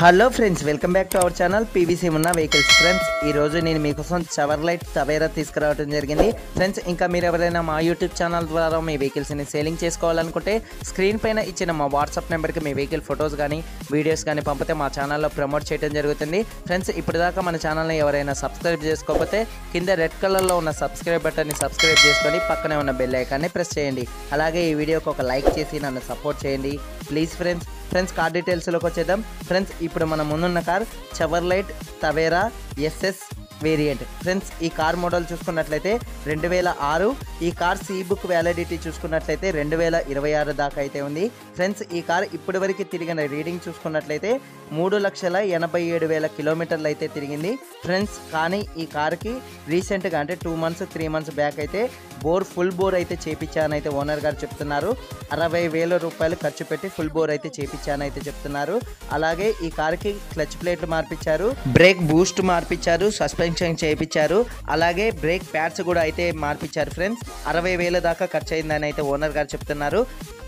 Hello friends welcome back to our channel PVC ఉన్న vehicles friends. ఈ రోజు నేను మీకోసం చవర్ లైట్ తవేరా తీసుకురావడం జరిగింది. ఫ్రెండ్స్ ఇంకా మీరు ఎవరైనా మా యూట్యూబ్ ఛానల్ ద్వారా మీ వెహికల్స్ని సేలింగ్ చేసుకోవాలనుకుంటే స్క్రీన్ పైన ఇచ్చిన మా వాట్సాప్ నెంబర్కి మీ వెహికల్ ఫొటోస్ కానీ వీడియోస్ కానీ పంపితే మా ఛానల్లో ప్రమోట్ చేయడం జరుగుతుంది. ఫ్రెండ్స్ ఇప్పటిదాకా మన ఛానల్ని ఎవరైనా సబ్స్క్రైబ్ చేసుకోకపోతే కింద రెడ్ కలర్లో ఉన్న సబ్స్క్రైబ్ బటన్ని సబ్స్క్రైబ్ చేసుకొని పక్కనే ఉన్న బెల్ ఐకాన్ని ప్రెస్ చేయండి. అలాగే ఈ వీడియోకి ఒక లైక్ చేసి నన్ను సపోర్ట్ చేయండి. ప్లీజ్ ఫ్రెండ్స్ ఫ్రెండ్స్ కార్ డీటెయిల్స్లోకి వచ్చేద్దాం. ఫ్రెండ్స్ ఇప్పుడు మన ముందున్న car Chevrolet Tavera SS variant. Friends ఈ కార్ మోడల్ చూసుకున్నట్లయితే రెండు వేల ఆరు ఈ కార్ సీ బుక్ వ్యాలిడిటీ చూసుకున్నట్లయితే రెండు వేల ఇరవై ఆరు దాకా అయితే ఉంది. ఫ్రెండ్స్ ఈ కార్ ఇప్పటి వరకు తిరిగిన రీడింగ్ చూసుకున్నట్లయితే మూడు లక్షల ఎనభై ఏడు వేల కిలోమీటర్లు అయితే తిరిగింది. ఫ్రెండ్స్ కానీ ఈ కార్కి రీసెంట్గా అంటే two months three months back అయితే బోర్ ఫుల్ బోర్ అయితే చేపించానైతే ఓనర్ గారు చెప్తున్నారు. అరవై వేల రూపాయలు ఖర్చు పెట్టి ఫుల్ బోర్ అయితే చేపించానైతే చెప్తున్నారు. అలాగే ఈ కార్కి క్లచ్ ప్లేట్లు మార్పించారు బ్రేక్ బూస్ట్ మార్పించారు సస్పెన్షన్ చేయించారు. అలాగే బ్రేక్ ప్యాడ్స్ కూడా అయితే మార్పించారు ఫ్రెండ్స్. అరవై వేల దాకా ఖర్చు అయిందని అయితే ఓనర్ గారు చెప్తున్నారు.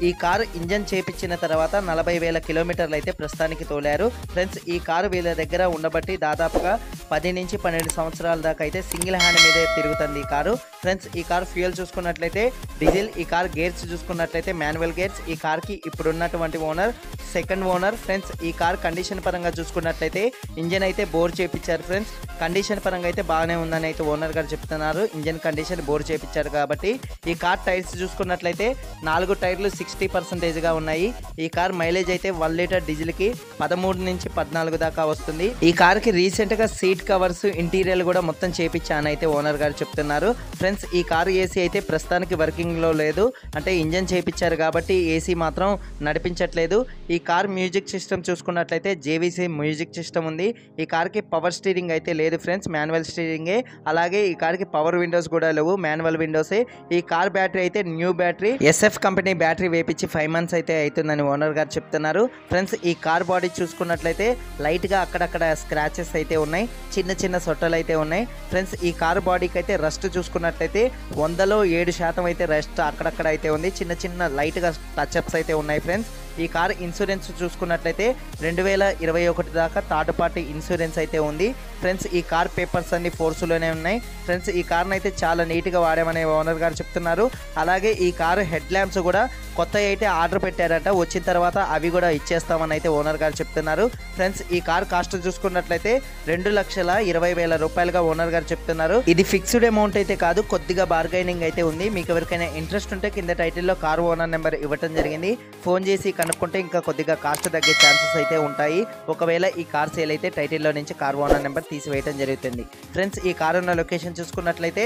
ఈ కారు ఇంజన్ చేపించిన తర్వాత నలభై వేల కిలోమీటర్లు అయితే ప్రస్తుతానికి తోలారు. ఫ్రెండ్స్ ఈ కారు వీళ్ళ దగ్గర ఉండబట్టి దాదాపుగా పది నుంచి పన్నెండు సంవత్సరాల దాకా అయితే సింగిల్ హ్యాండ్ మీదే తిరుగుతుంది ఈ కారు. ఫ్రెండ్స్ ఈ కార్ ఫ్యూయల్ చూసుకున్నట్లయితే డీజిల్ ఈ కార్ గేర్స్ చూసుకున్నట్లయితే మాన్యువల్ గేర్స్. ఈ కార్కి కి ఇప్పుడున్నటువంటి ఓనర్ సెకండ్ ఓనర్. ఫ్రెండ్స్ ఈ కార్ కండిషన్ పరంగా చూసుకున్నట్లయితే ఇంజన్ అయితే బోర్ చేపించారు ఫ్రెండ్స్. కండిషన్ పరంగా అయితే బాగానే ఉందని అయితే ఓనర్ గారు చెప్తున్నారు. ఇంజన్ కండిషన్ బోర్ చేపించారు కాబట్టి ఈ కార్ టైర్స్ చూసుకున్నట్లయితే నాలుగు టైర్లు సిక్స్ సిక్స్టీ పర్సెంటేజ్గా ఉన్నాయి. ఈ కార్ మైలేజ్ అయితే వన్ లీటర్ డీజిల్కి పదమూడు నుంచి పద్నాలుగు దాకా వస్తుంది. ఈ కార్కి రీసెంట్గా సీట్ కవర్స్ ఇంటీరియర్ కూడా మొత్తం చేపించాను అయితే ఓనర్ గారు చెప్తున్నారు. ఫ్రెండ్స్ ఈ కార్ ఏసీ అయితే ప్రస్తుతానికి వర్కింగ్లో లేదు. అంటే ఇంజన్ చేపించారు కాబట్టి ఏసీ మాత్రం నడిపించట్లేదు. ఈ కార్ మ్యూజిక్ సిస్టమ్ చూసుకున్నట్లయితే జేవీసీ మ్యూజిక్ సిస్టమ్ ఉంది. ఈ కార్కి పవర్ స్టీరింగ్ అయితే లేదు ఫ్రెండ్స్ మాన్యువల్ స్టీరింగే. అలాగే ఈ కార్కి పవర్ విండోస్ కూడా లేవు మాన్యువల్ విండోసే. ఈ కార్ బ్యాటరీ అయితే new battery SF company battery వేపించి five months అయితే అవుతుందని ఓనర్ గారు చెప్తున్నారు. ఫ్రెండ్స్ ఈ కార్ బాడీ చూసుకున్నట్లయితే లైట్గా అక్కడక్కడ స్క్రాచెస్ అయితే ఉన్నాయి. చిన్న చిన్న సొట్టలు అయితే ఉన్నాయి. ఫ్రెండ్స్ ఈ కార్ బాడీకి అయితే రస్ట్ చూసుకున్నట్లయితే వందలో ఏడు శాతం అయితే రెస్ట్ అక్కడక్కడ అయితే ఉంది. చిన్న చిన్న లైట్గా టచ్అప్స్ అయితే ఉన్నాయి ఫ్రెండ్స్. ఈ కార్ ఇన్సూరెన్స్ చూసుకున్నట్లయితే రెండు వేల ఇరవై ఒకటి దాకా థర్డ్ పార్టీ ఇన్సూరెన్స్ అయితే ఉంది. ఫ్రెండ్స్ ఈ కార్ పేపర్స్ అన్ని ఫోర్స్లోనే ఉన్నాయి. ఫ్రెండ్స్ ఈ కార్ని అయితే చాలా నీట్గా వాడామని ఓనర్ గారు చెప్తున్నారు. అలాగే ఈ కారు హెడ్ ల్యాంప్స్ కూడా కొత్త అయితే ఆర్డర్ పెట్టారట. వచ్చిన తర్వాత అవి కూడా ఇచ్చేస్తామని అయితే ఓనర్ గారు చెప్తున్నారు. ఫ్రెండ్స్ ఈ కార్ కాస్ట్ చూసుకున్నట్లయితే రెండు లక్షల ఇరవై వేల రూపాయలుగా ఓనర్ గారు చెప్తున్నారు. ఇది ఫిక్స్డ్ అమౌంట్ అయితే కాదు కొద్దిగా బార్గైనింగ్ అయితే ఉంది. మీకు ఎవరికైనా ఇంట్రెస్ట్ ఉంటే కింద టైటిల్లో కార్ ఓనర్ నెంబర్ ఇవ్వటం జరిగింది. ఫోన్ చేసి కనుక్కుంటే ఇంకా కొద్దిగా కాస్ట్ తగ్గే ఛాన్సెస్ అయితే ఉంటాయి. ఒకవేళ ఈ కార్ సేల్ అయితే టైటిల్లో నుంచి కార్ ఓనర్ నెంబర్ తీసివేయడం జరుగుతుంది. ఫ్రెండ్స్ ఈ కార్ ఉన్న లొకేషన్ చూసుకున్నట్లయితే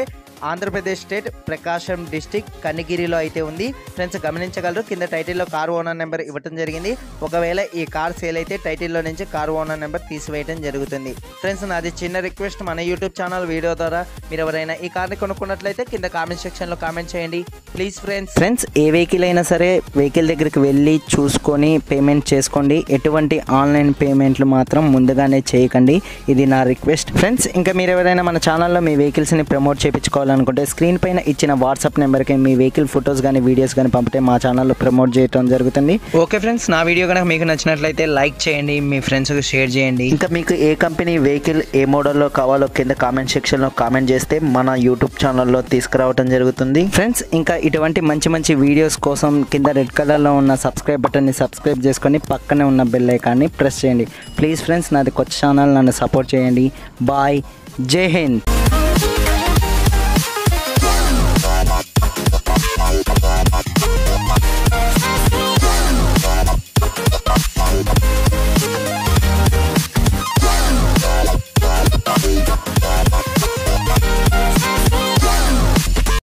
ఆంధ్రప్రదేశ్ స్టేట్ ప్రకాశం డిస్టిక్ కనిగిరిలో అయితే ఉంది. ఫ్రెండ్స్ గమనించ గమనించగలరు కింద టైటిల్లో కార్ ఓనర్ నెంబర్ ఇవ్వడం జరిగింది. ఒకవేళ ఈ కార్ సేల్ అయితే టైటిల్లో నుంచి కార్ ఓనర్ నెంబర్ తీసివేయడం జరుగుతుంది. ఫ్రెండ్స్ నాది చిన్న రిక్వెస్ట్. మన యూట్యూబ్ ఛానల్ వీడియో ద్వారా మీరు ఎవరైనా ఈ కార్ని కొనుక్కున్నట్లయితే కింద కామెంట్ సెక్షన్లో కామెంట్ చేయండి. Please friends. ఫ్రెండ్స్ ఏ వెహికల్ అయినా సరే వెహికల్ దగ్గరికి వెళ్ళి చూసుకొని పేమెంట్ చేసుకోండి. ఎటువంటి ఆన్లైన్ పేమెంట్లు మాత్రం ముందుగానే చేయకండి. ఇది నా రిక్వెస్ట్. ఫ్రెండ్స్ ఇంకా మీరు ఎవరైనా మన ఛానల్లో మీ వెహికల్స్ని ప్రమోట్ చేయించుకోవాలనుకుంటే స్క్రీన్ పైన ఇచ్చిన వాట్సాప్ నెంబర్కి మీ వెహికల్ ఫొటోస్ కానీ వీడియోస్ కానీ పంపితే మా ఛానల్లో ప్రమోట్ చేయడం జరుగుతుంది. ఓకే ఫ్రెండ్స్ నా వీడియో కనుక మీకు నచ్చినట్లయితే లైక్ చేయండి మీ ఫ్రెండ్స్కి షేర్ చేయండి. ఇంకా మీకు ఏ కంపెనీ వెహికల్ ఏ మోడల్లో కావాలో కింద కామెంట్ సెక్షన్లో కామెంట్ చేస్తే మన యూట్యూబ్ ఛానల్లో తీసుకురావడం జరుగుతుంది. ఫ్రెండ్స్ ఇంకా ఇటువంటి మంచి మంచి వీడియోస్ కోసం కింద రెడ్ కలర్లో ఉన్న సబ్స్క్రైబ్ బటన్ని సబ్స్క్రైబ్ చేసుకొని పక్కనే ఉన్న బెల్ ఐకాన్ని ప్రెస్ చేయండి. ప్లీజ్ ఫ్రెండ్స్ నాది కొత్త ఛానల్ నన్ను సపోర్ట్ చేయండి. బాయ్ జై హింద్.